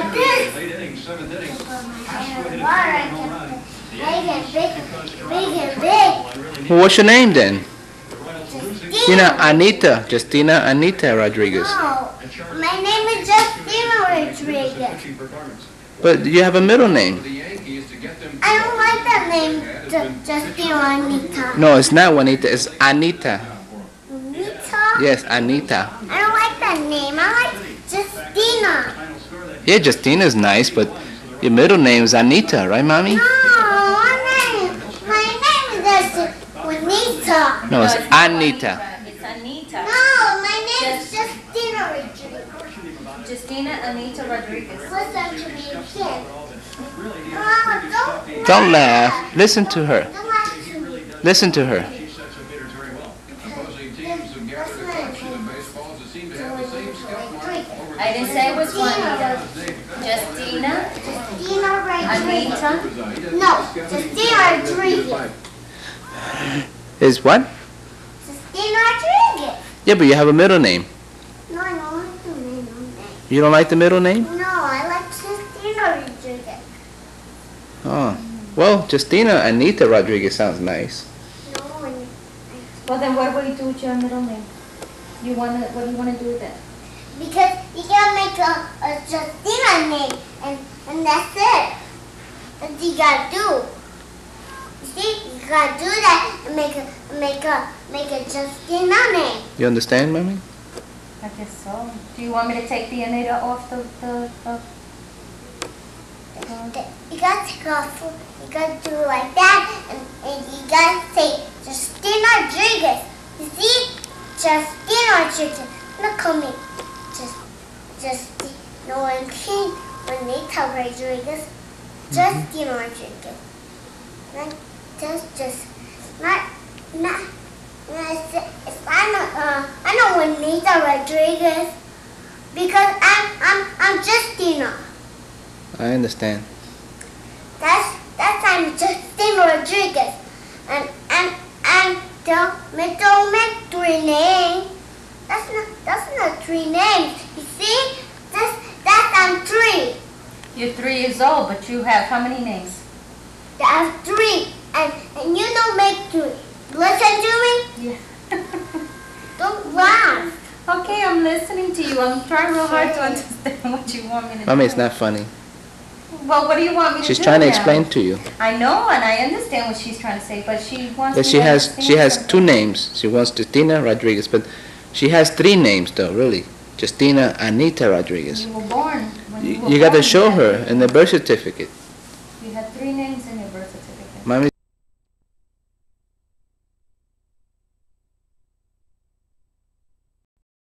like this. Eight innings, seventh inning. And water, I kept big and big, big and big. Well, what's your name then? Justina Justina. Anita. Justina Anita Rodriguez. No, my name is Justina Rodriguez. But you have a middle name. I don't like that name, Ju- Justina Anita. No, it's not Juanita. It's Anita. Anita? Yes, Anita. I don't like that name. I like Justina. Yeah, Justina's nice, but your middle name is Anita, right, mommy? No, my name, my name is just Juanita. No, it's Anita. It's Anita. No, my name is Justina Rodriguez. Justina Anita Rodriguez. Listen to me again. Mama, oh, don't Don't laugh. Listen to her. Don't laugh to me. Listen to her. I didn't say it was Juanita. Justina Justina Rodriguez. Anita. No, Justina Rodriguez. Is what? Justina Rodriguez. Yeah, but you have a middle name. No, I don't like the middle name. You don't like the middle name? No, I like Justina Rodriguez. Oh. Well, Justina Anita Rodriguez sounds nice. No, Well, then what will you do with your middle name? You wanna, what do you wanna do with it? because you gotta make a, a Justina name, and, and that's it. That's what you gotta do. You see, you gotta do that and make a, make a, make a Justina name. You understand, mommy? I guess so. Do you want me to take the Anita off the, the, the? the- You gotta take off, you gotta do it like that, and, and you gotta say Justina Rodriguez. You see? Justina Rodriguez. Look at me. Just, just, no one can, when they tell Rodriguez, Justina Rodriguez. Not just, just, not, not, not, it's, I know, uh, I know Juanita Rodriguez, because I'm, I'm, I'm Justina. I understand. That's that's I'm Justin Rodriguez, and and and the middle man three names. That's not that's not three names. You see, that's that's I'm three. You're three years old, but you have how many names? That's three, and and you don't make three. Listen to me. Yeah. Don't laugh. Okay, I'm listening to you. I'm trying real hard to understand what you want me to do. Mommy, it's not funny. Well, what do you want me to do She's trying to now? explain to you I know, and I understand what she's trying to say, but she wants. that me she to has understand she has something. two names. She wants Justina Rodriguez, but she has three names though, really. Justina Anita Rodriguez. You were born. When you, You, got to show her in the birth certificate. You had three names in your birth certificate.